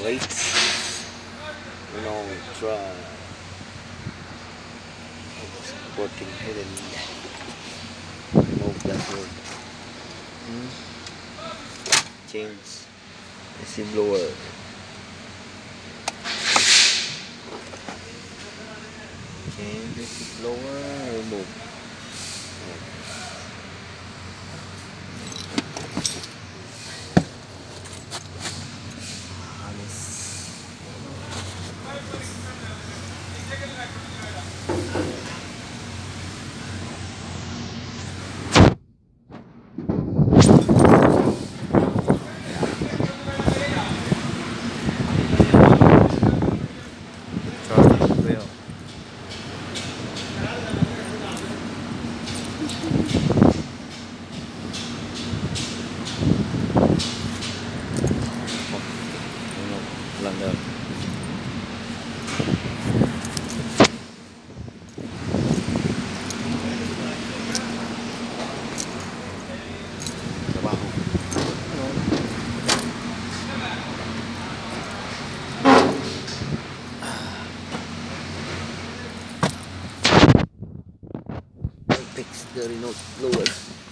Wait. Long try. Supporting hidden. Remove that word. Hmm? Change. AC blower. Change AC blower. Remove. London. Trabaho. Fix the remote blower.